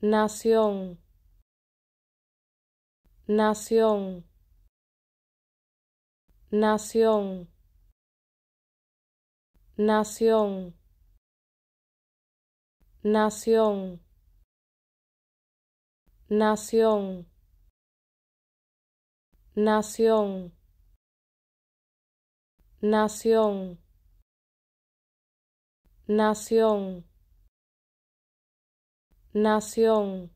nación, nación, nación, nación, nación, nación, nación, nación, nación, nación